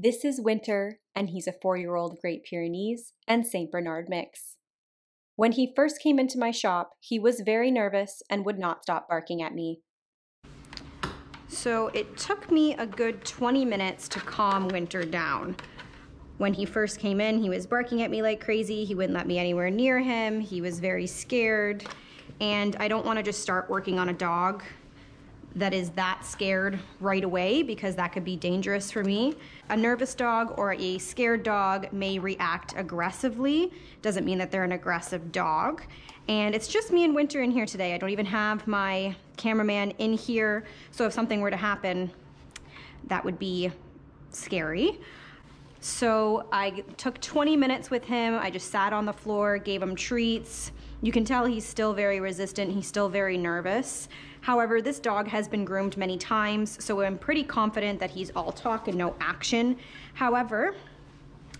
This is Winter, and he's a four year old Great Pyrenees and St. Bernard mix. When he first came into my shop, he was very nervous and would not stop barking at me. So it took me a good 20 minutes to calm Winter down. When he first came in, he was barking at me like crazy. He wouldn't let me anywhere near him. He was very scared. And I don't want to just start working on a dog that is that scared right away because that could be dangerous for me. A nervous dog or a scared dog may react aggressively. Doesn't mean that they're an aggressive dog. And it's just me and Winter in here today. I don't even have my cameraman in here. So if something were to happen, that would be scary. So I took 20 minutes with him. I just sat on the floor, gave him treats. You can tell he's still very resistant. He's still very nervous. However, this dog has been groomed many times, so I'm pretty confident that he's all talk and no action. However,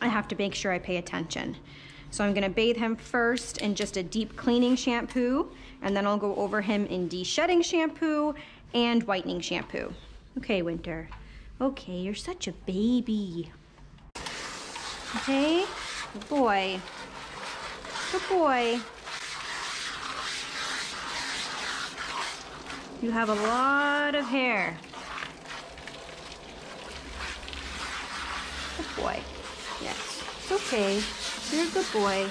I have to make sure I pay attention. So I'm gonna bathe him first in just a deep cleaning shampoo, and then I'll go over him in de-shedding shampoo and whitening shampoo. Okay, Winter. Okay, you're such a baby. Okay, good boy. Good boy. You have a lot of hair. Good boy. Yes, it's okay. You're a good boy.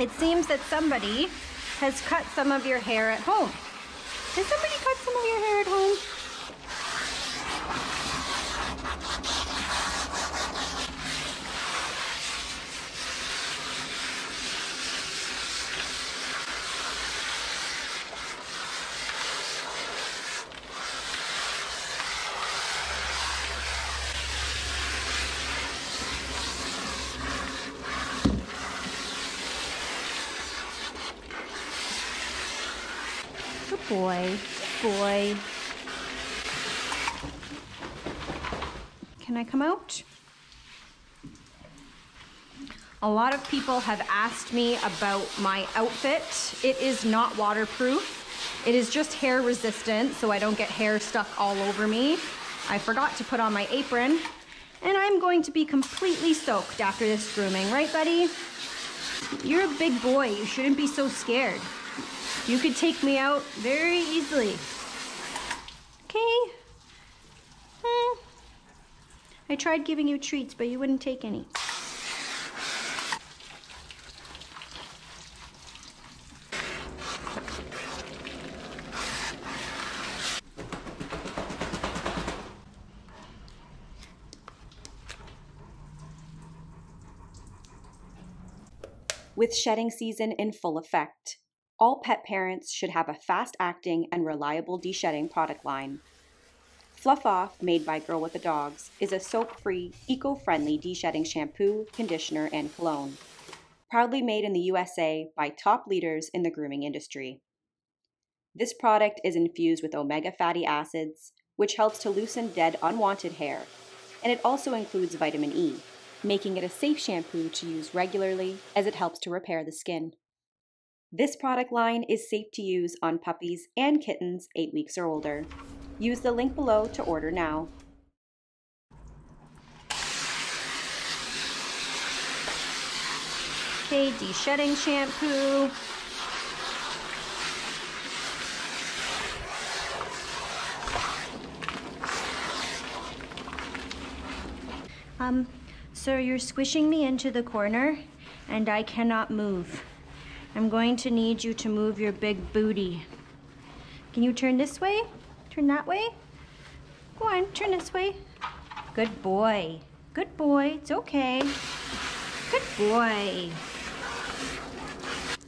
It seems that somebody has cut some of your hair at home. Did somebody cut some of your hair at home? Boy. Boy. Can I come out? A lot of people have asked me about my outfit. It is not waterproof. It is just hair resistant, so I don't get hair stuck all over me. I forgot to put on my apron, and I'm going to be completely soaked after this grooming, right, buddy? You're a big boy. You shouldn't be so scared. You could take me out very easily. Okay? Hmm. I tried giving you treats, but you wouldn't take any. With shedding season in full effect, all pet parents should have a fast acting and reliable de-shedding product line. Fluff Off, made by Girl with the Dogs, is a soap free, eco friendly de-shedding shampoo, conditioner, and cologne. Proudly made in the USA by top leaders in the grooming industry. This product is infused with omega fatty acids, which helps to loosen dead, unwanted hair, and it also includes vitamin E, making it a safe shampoo to use regularly as it helps to repair the skin. This product line is safe to use on puppies and kittens 8 weeks or older. Use the link below to order now. Okay, de-shedding shampoo. Um, sir, you're squishing me into the corner and I cannot move. I'm going to need you to move your big booty. Can you turn this way? Turn that way? Go on, turn this way. Good boy. Good boy. It's okay. Good boy.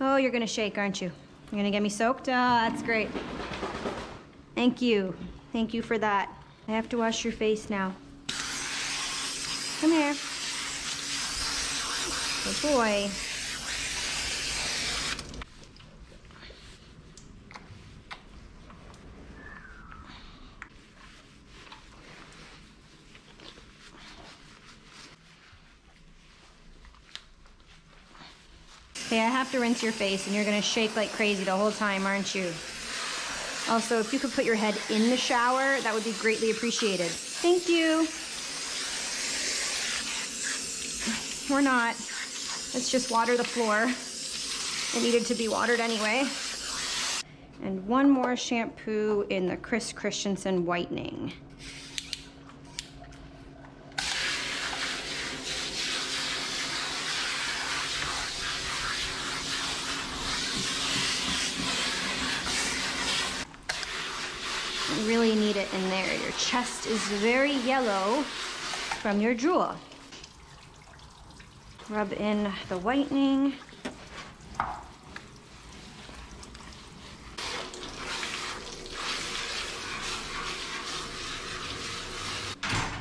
Oh, you're gonna shake, aren't you? You're gonna get me soaked? Ah, that's great. Thank you. Thank you for that. I have to wash your face now. Come here. Good boy. Okay, I have to rinse your face and you're gonna shake like crazy the whole time, aren't you? Also, if you could put your head in the shower, that would be greatly appreciated. Thank you. We're not. Let's just water the floor. It needed to be watered anyway. And one more shampoo in the Chris Christensen whitening. You really need it in there. Your chest is very yellow from your drool. Rub in the whitening.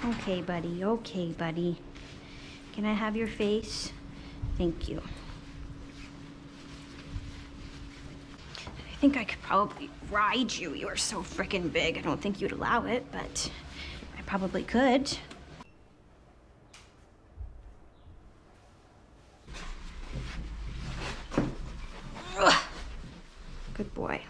Okay, buddy. Okay, buddy. Can I have your face? Thank you. I think I could probably ride you. You are so freaking big. I don't think you'd allow it, but I probably could. Good boy.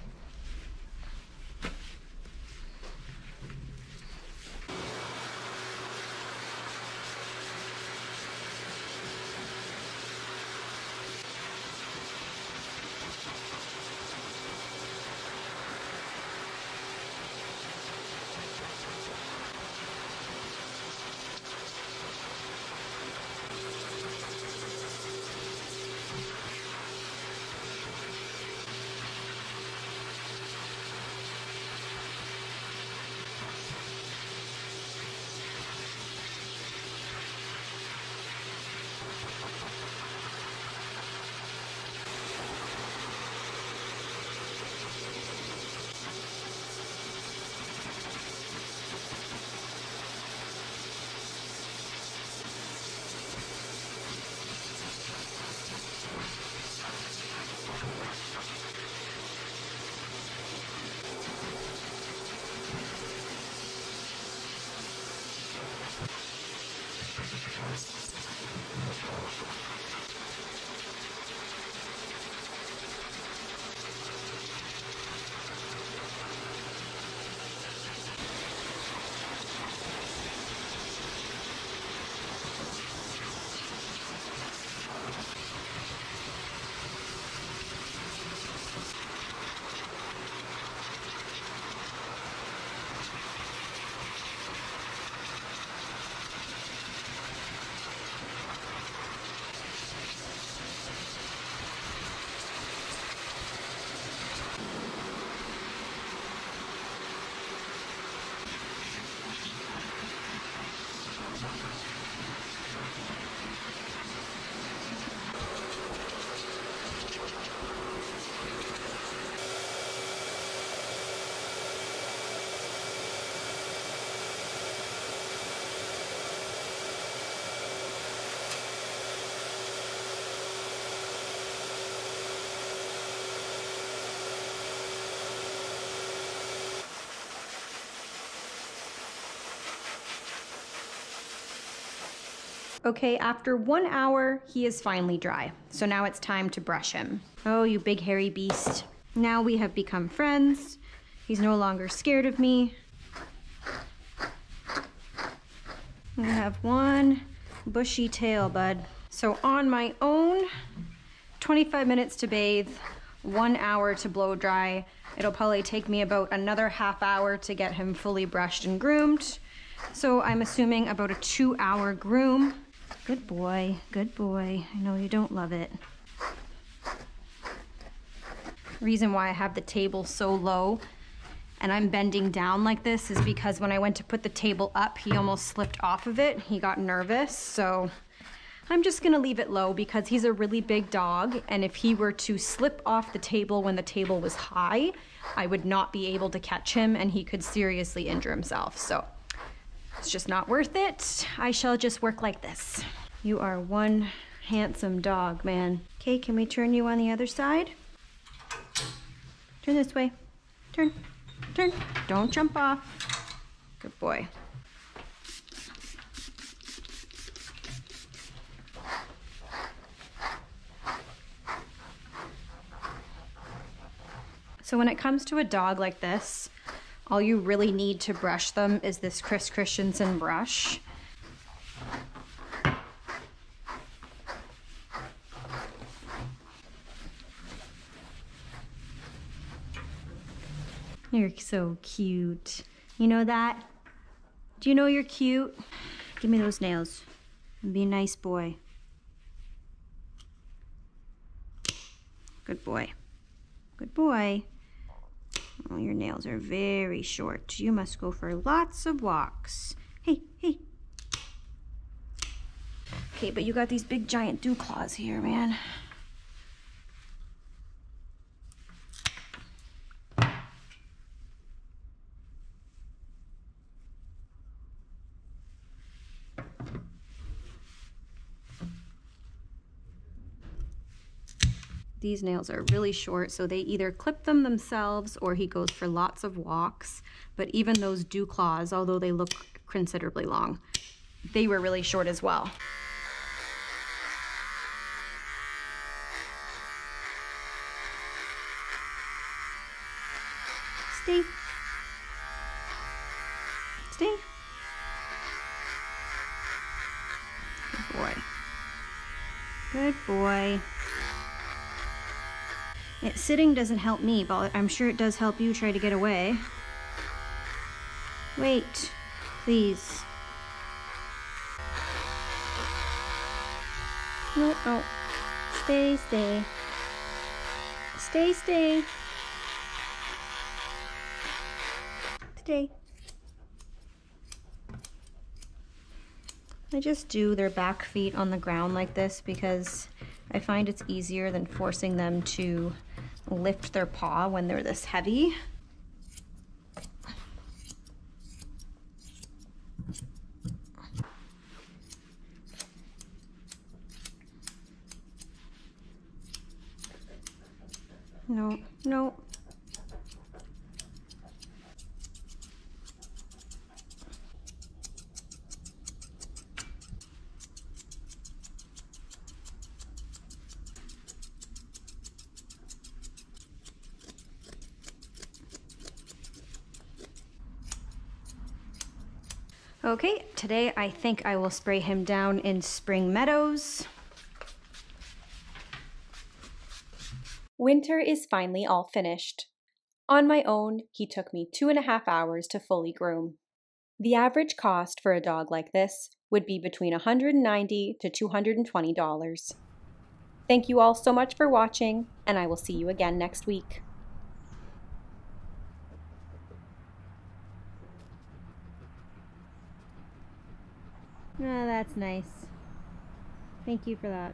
Okay, after one hour, he is finally dry. So now it's time to brush him. Oh, you big hairy beast. Now we have become friends. He's no longer scared of me. We have one bushy tail, bud. So on my own, 25 minutes to bathe, one hour to blow dry. It'll probably take me about another half hour to get him fully brushed and groomed. So I'm assuming about a two hour groom. Good boy, good boy. I know you don't love it. Reason why I have the table so low and I'm bending down like this is because when I went to put the table up, he almost slipped off of it. He got nervous, so I'm just gonna leave it low because he's a really big dog, and if he were to slip off the table when the table was high, I would not be able to catch him and he could seriously injure himself. So it's just not worth it. I shall just work like this. You are one handsome dog, man. Okay, can we turn you on the other side? Turn this way. Turn, turn. Don't jump off. Good boy. So when it comes to a dog like this, all you really need to brush them is this Chris Christensen brush. You're so cute. You know that? Do you know you're cute? Give me those nails. And be a nice boy. Good boy. Good boy. Oh, your nails are very short. You must go for lots of walks. Hey, hey. Okay, but you got these big giant dew claws here, man. These nails are really short, so they either clip them themselves or he goes for lots of walks. But even those dew claws, although they look considerably long, they were really short as well. Stay. Stay. Good boy. Good boy. It, sitting doesn't help me, but I'm sure it does help you try to get away. Wait, please. No, no. Stay, stay. Stay, stay. Stay. I just do their back feet on the ground like this because I find it's easier than forcing them to lift their paw when they're this heavy. No, no. Okay, today I think I will spray him down in Spring Meadows. Winter is finally all finished. On my own, he took me two and a half hours to fully groom. The average cost for a dog like this would be between 190 to $220. Thank you all so much for watching, and I will see you again next week. Oh, that's nice. Thank you for that.